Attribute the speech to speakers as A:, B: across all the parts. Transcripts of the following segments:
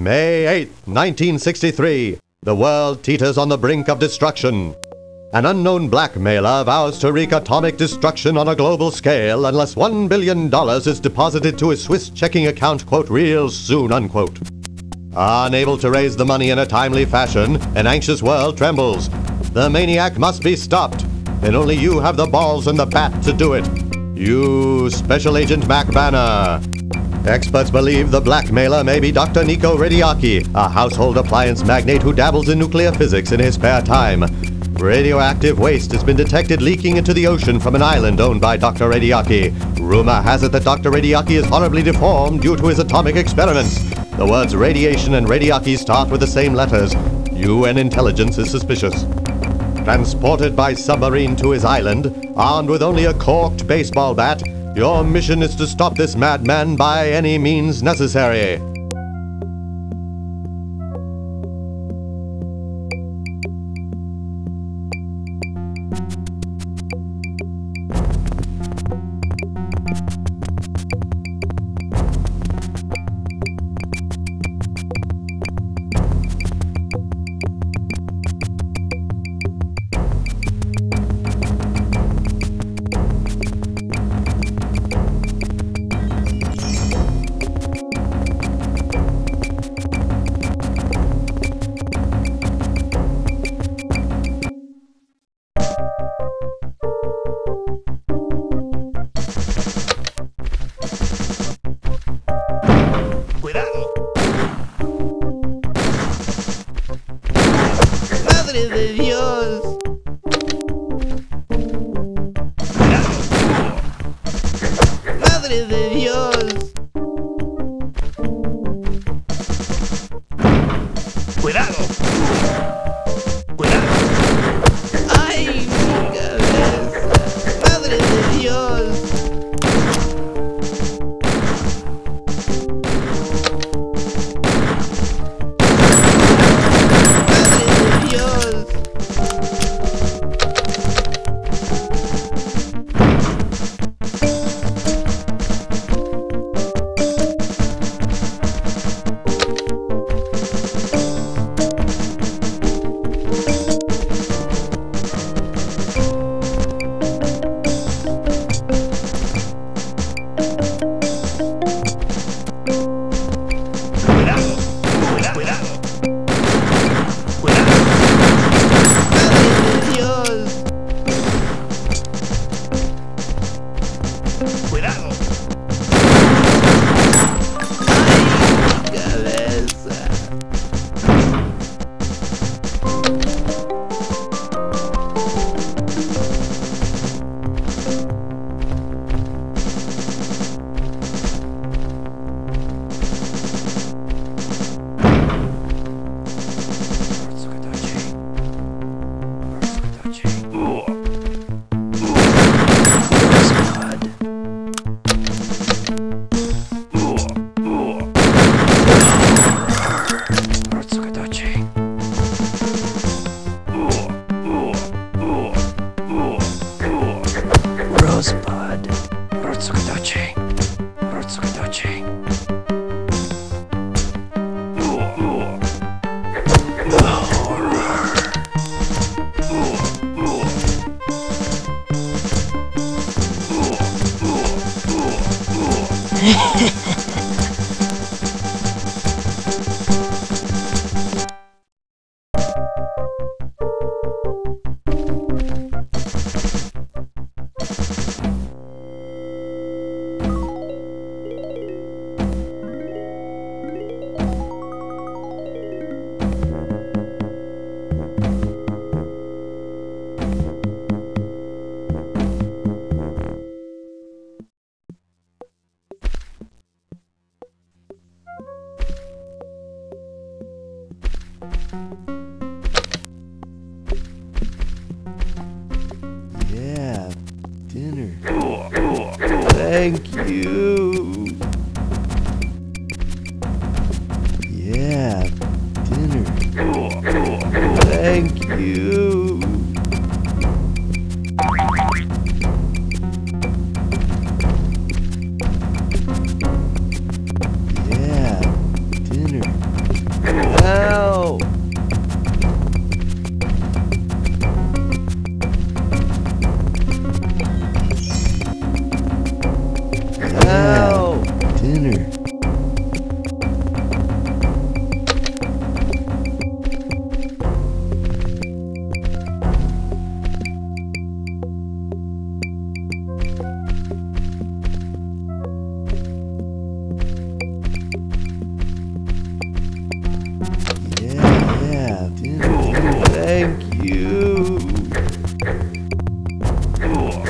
A: May 8, 1963. The world teeters on the brink of destruction. An unknown blackmailer vows to wreak atomic destruction on a global scale unless $1 billion is deposited to his Swiss checking account, quote, real soon, unquote. Unable to raise the money in a timely fashion, an anxious world trembles. The maniac must be stopped, and only you have the balls and the bat to do it. You, Special Agent Mac Banner. Experts believe the blackmailer may be Dr. Nico Radiaki, a household appliance magnate who dabbles in nuclear physics in his spare time. Radioactive waste has been detected leaking into the ocean from an island owned by Dr. Radiaki. Rumor has it that Dr. Radiaki is horribly deformed due to his atomic experiments. The words radiation and Radiaki start with the same letters. UN intelligence is suspicious. Transported by submarine to his island, armed with only a corked baseball bat, your mission is to stop this madman by any means necessary.
B: De Dios!
A: Thank you. Yeah, dinner. Thank you.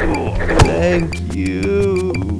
A: Thank you.